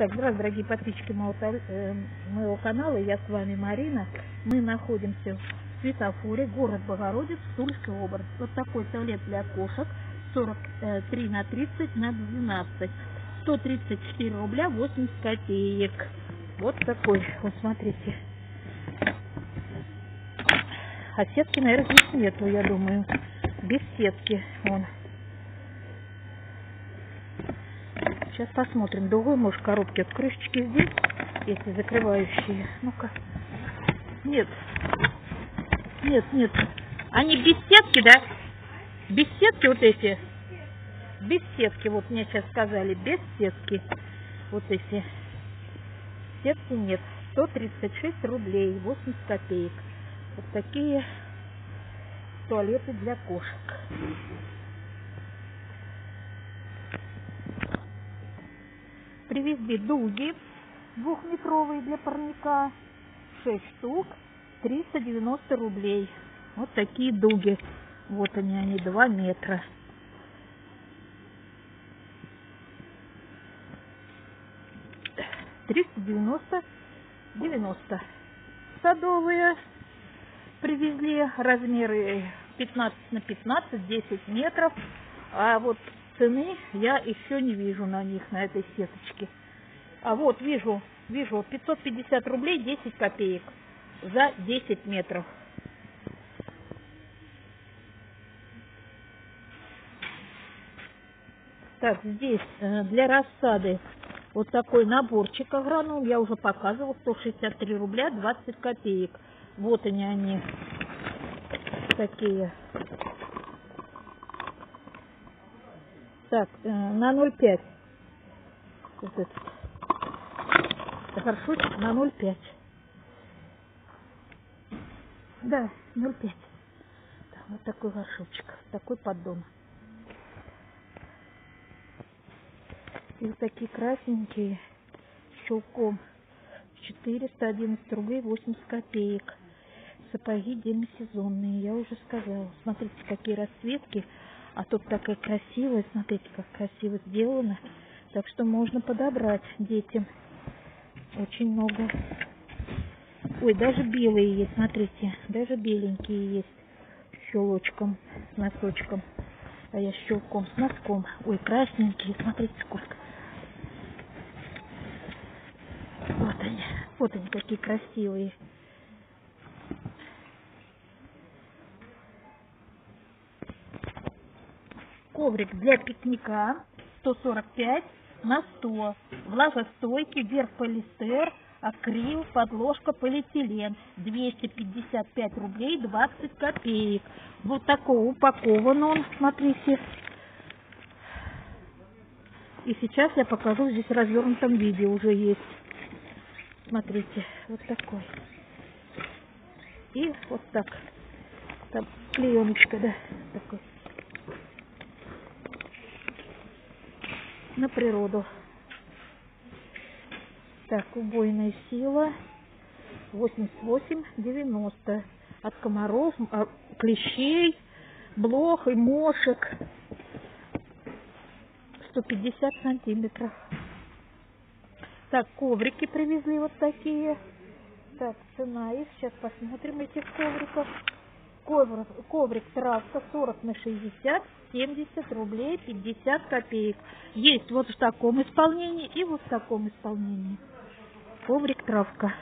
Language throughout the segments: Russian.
Так, здравствуйте, дорогие подписчики моего, э, моего канала, я с вами Марина. Мы находимся в светофоре, город Богородиц, Тульская область. Вот такой туалет для кошек, 43 на 30 на 12. 134 рубля 80 копеек. Вот такой, вот смотрите. А сетки, наверное, здесь нету, я думаю. Без сетки. Вон. Сейчас посмотрим. Другой, может, коробки. Вот крышечки здесь, эти закрывающие. Ну-ка. Нет. Нет, нет. Они без сетки, да? Без сетки вот эти? Без сетки, вот мне сейчас сказали, без сетки. Вот эти. Сетки нет. 136 рублей, 80 копеек. Вот такие туалеты для кошек. Привезли дуги двухметровые для парника. 6 штук. 390 рублей. Вот такие дуги. Вот они, они 2 метра. Триста девяносто девяносто. Садовые привезли размеры 15 на 15, 10 метров. А вот цены я еще не вижу на них, на этой сеточке. А вот вижу, вижу, 550 рублей 10 копеек за 10 метров. Так, здесь э, для рассады вот такой наборчик агронум. Я уже показывала, 163 рубля 20 копеек. Вот они, они такие. Так, э, на 0,5. Вот этот. Горшочек на 0,5. Да, 0,5. Так, вот такой горшочек, такой поддон. И вот такие красненькие с чулком. 411 рублей 80 копеек. Сапоги демисезонные, я уже сказала. Смотрите, какие расцветки. А тут такая красивая, смотрите, как красиво сделано. Так что можно подобрать детям. Очень много. Ой, даже белые есть, смотрите. Даже беленькие есть. Щелочком, с носочком. А я щелком, с носком. Ой, красненькие, смотрите сколько. Вот они. Вот они какие красивые. Коврик для пикника 145 на 100. Влагостойкий, верх полистер, акрил, подложка полиэтилен. 255 рублей 20 копеек. Вот такой упакован он, смотрите. И сейчас я покажу, здесь в развернутом виде уже есть. Смотрите, вот такой. И вот так. Там клееночка, да, такой. На природу. Так, убойная сила 88-90. От комаров, а, клещей, блох и мошек. 150 сантиметров. Так, коврики привезли вот такие. Так, цена их. Сейчас посмотрим этих ковриков. Коврик, коврик травка 40 на 60, 70 рублей 50 копеек. Есть вот в таком исполнении и вот в таком исполнении. Коврик травка.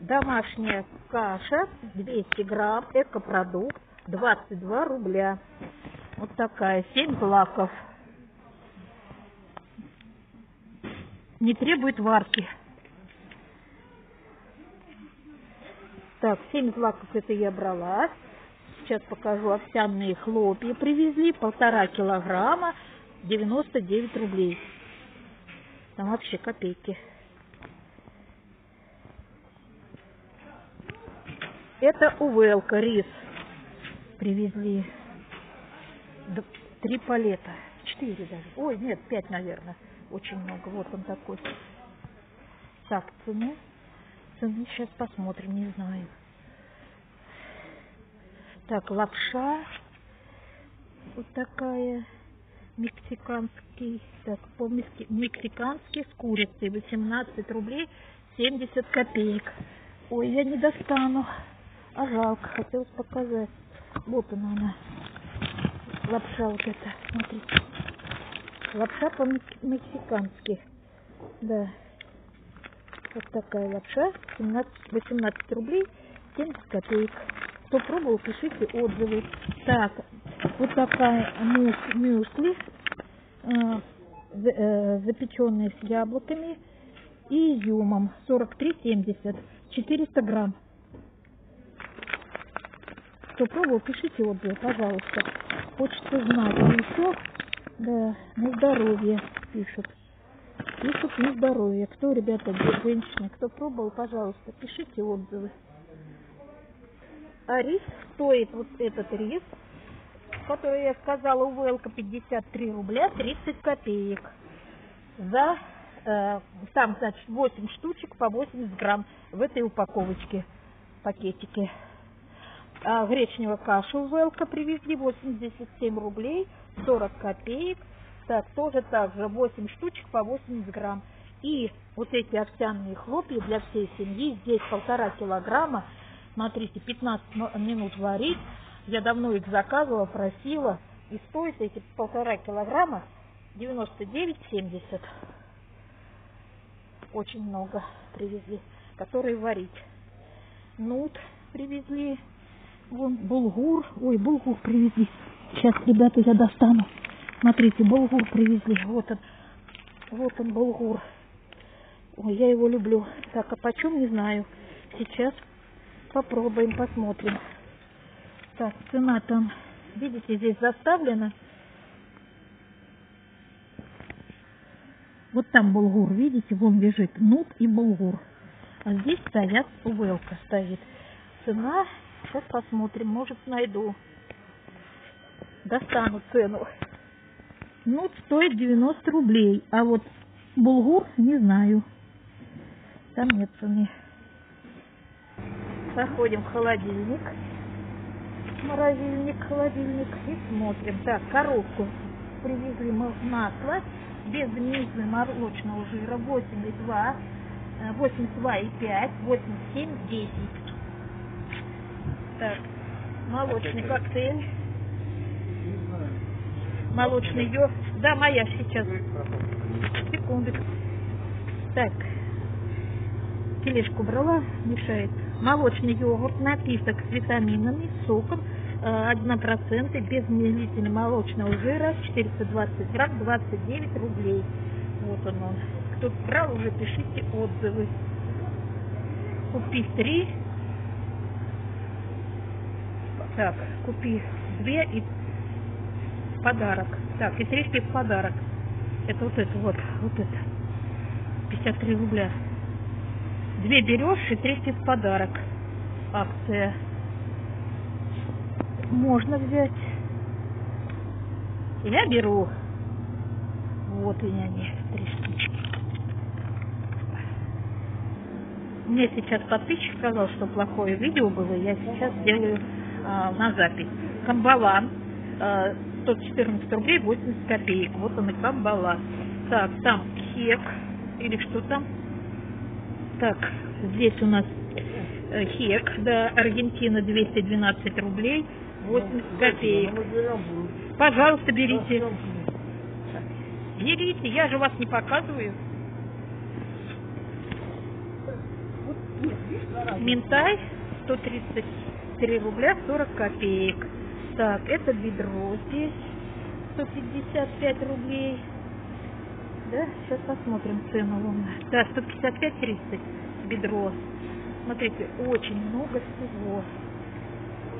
Домашняя каша 200 грамм, экопродукт 22 рубля. Вот такая, 7 злаков. Не требует варки. Так, 7 злаков это я брала. Сейчас покажу овсяные хлопья привезли. Полтора килограмма, 99 рублей. Там вообще копейки. Это увелка, рис привезли три палета. Четыре даже. Ой, нет, пять, наверное. Очень много. Вот он такой. Так, цены. Цены сейчас посмотрим, не знаю. Так, лапша. Вот такая мексиканский, так, по-мексикански с курицей 18 рублей 70 копеек. Ой, я не достану. А жалко, хотелось показать. Вот она, она. Лапша вот эта, смотрите. Лапша по-мексикански. Да. Вот такая лапша. 17, 18 рублей 70 копеек. Кто пробовал, пишите отзывы. Так, вот такая мус, мюсли, э, э, запеченные с яблоками и изюмом. 43,70. 400 грамм. Кто пробовал, пишите отзывы, пожалуйста. Хочется знать. И еще, да, на здоровье пишут. Пишут на здоровье. Кто, ребята, женщины, кто пробовал, пожалуйста, пишите отзывы. А рис стоит, вот этот рис, который я сказала, у Велка 53 рубля 30 копеек. За, э, там, значит, 8 штучек по 80 грамм в этой упаковочке, пакетике. А гречневая каша у Велка привезли 87 рублей 40 копеек. Так, тоже так же 8 штучек по 80 грамм. И вот эти овсяные хлопья для всей семьи, здесь полтора килограмма, смотрите, 15 минут варить. Я давно их заказывала, просила. И стоит эти полтора килограмма 99,70. Очень много привезли, которые варить. Нут привезли. Вон булгур. Ой, булгур привезли. Сейчас, ребята, я достану. Смотрите, булгур привезли. Вот он. Вот он, булгур. Ой, я его люблю. Так, а почем, не знаю. Сейчас попробуем, посмотрим. Так, цена там, видите, здесь заставлена. Вот там булгур, видите, вон лежит нут и булгур. А здесь стоят, увелка стоит. Цена, сейчас посмотрим, может найду. Достану цену. Нут стоит 90 рублей, а вот булгур не знаю. Там нет цены. Заходим в холодильник морозильник, холодильник и смотрим. Так, коробку привезли масло без мизы молочного жира 8,2, 82,5, 87, 10. Так, молочный коктейль. Молочный йогурт. Да, моя сейчас. Секунду. Так, тележку брала, мешает. Молочный йогурт, напиток с витаминами, соком, 1% э, без медлительного молочного жира, 420 грамм, 29 рублей. Вот он. Кто брал, уже пишите отзывы. Купи три. Так, купи две и подарок. Так, и третий в подарок. Это вот это вот, вот это. 53 рубля. Две берешь и третий в подарок. Акция можно взять. Я беру. Вот у меня они, три штучки. Мне сейчас подписчик сказал, что плохое видео было. Я сейчас делаю а, на запись. Камбалан. А, 114 рублей 80 копеек. Вот он и камбалан. Так, там хек. Или что там? Так, здесь у нас э, хек, да, Аргентина 212 рублей. 80 копеек. Пожалуйста, берите. Берите, я же вас не показываю. Ментай 133 рубля 40 копеек. Так, это бедро здесь 155 рублей. Да, сейчас посмотрим цену. Да, 155-30 бедро. Смотрите, очень много всего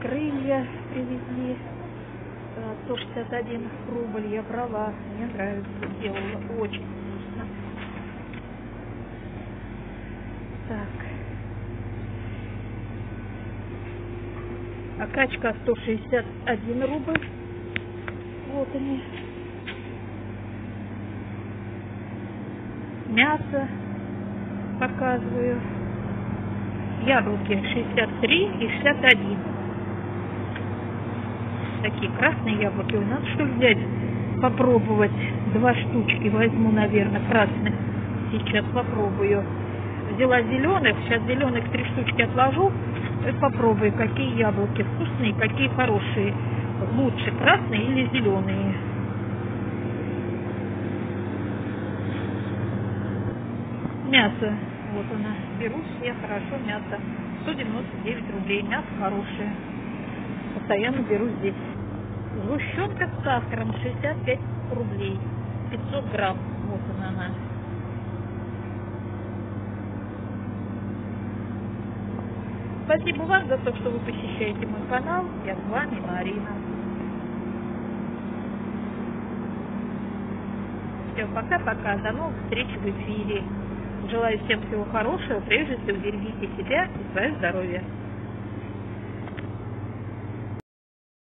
крылья привезли. 161 э, рубль я брала. Мне нравится, делала. Очень вкусно. Так. А качка 161 рубль. Вот они. Мясо показываю. Яблоки 63 и 61. такие красные яблоки. Ой, надо что взять, попробовать. Два штучки возьму, наверное, красных. Сейчас попробую. Взяла зеленых, сейчас зеленых три штучки отложу. И попробую, какие яблоки вкусные, какие хорошие. Лучше красные или зеленые. Мясо. Вот она. Беру все хорошо мясо. 199 рублей. Мясо хорошее. Постоянно беру здесь. Сгущенка с сахаром 65 рублей. 500 грамм. Вот она она. Спасибо вам за то, что вы посещаете мой канал. Я с вами Марина. Все, пока-пока. До новых встреч в эфире. Желаю всем всего хорошего. Прежде всего, берегите себя и свое здоровье.